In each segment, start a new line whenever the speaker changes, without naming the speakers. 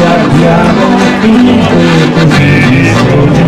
Abbiamo finito così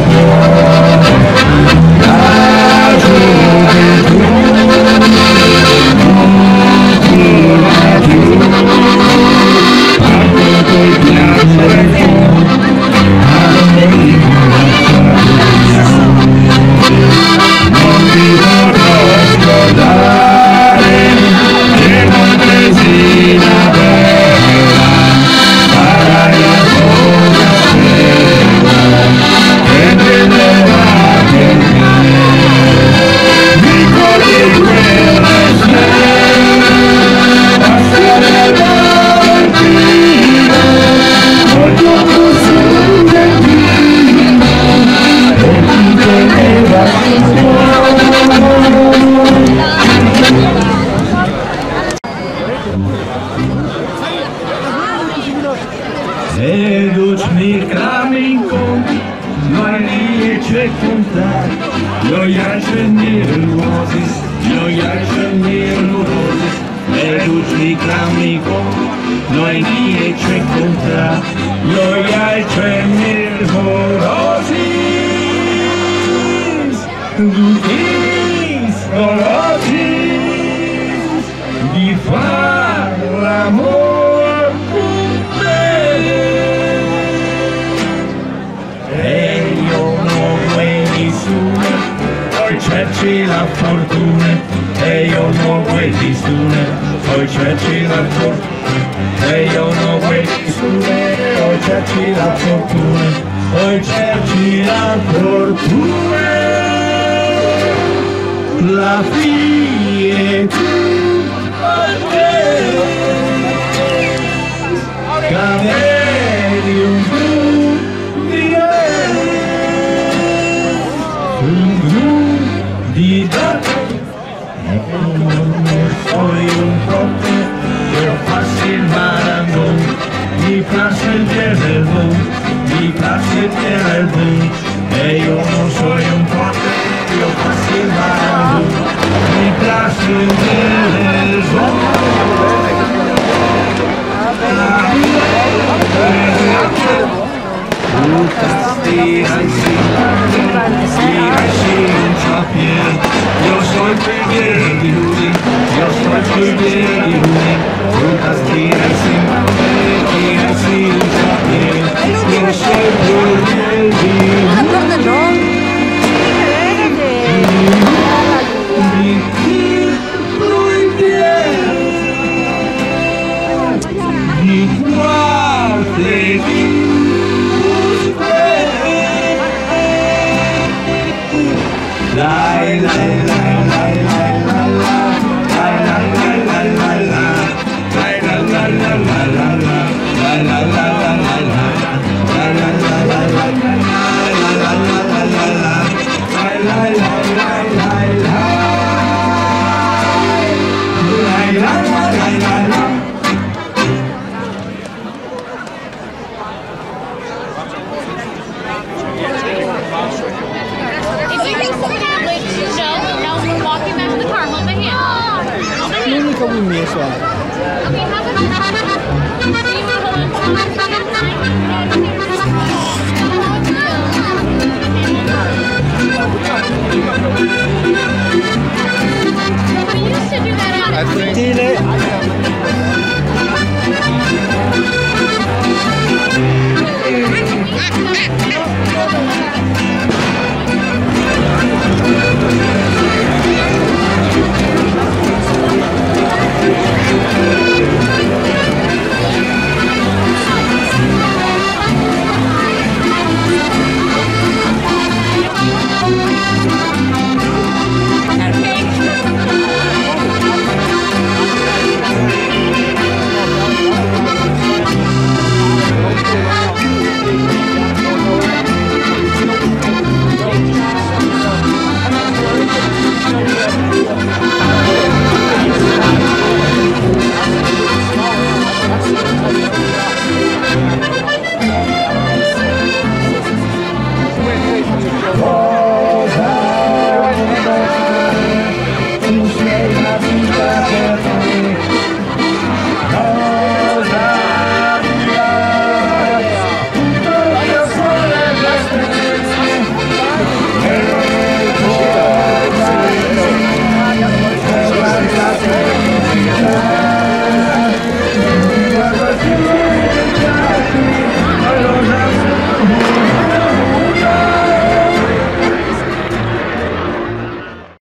Mozis, no jakże mnie mrozis, ledusznikami go, no i nie kontra, no jakże mnie mrozis. fortune E io non way distune Oj cerci la fortune. E io non way distune Oj cerci la fortune Oj cerci la fortune. La fine tu Hoy un poco, pero fácil marangón, mi clase de redón, mi clase de redón. Eh, yo no soy un fácil marangón, mi clase de. Thank you. Filmie só. I think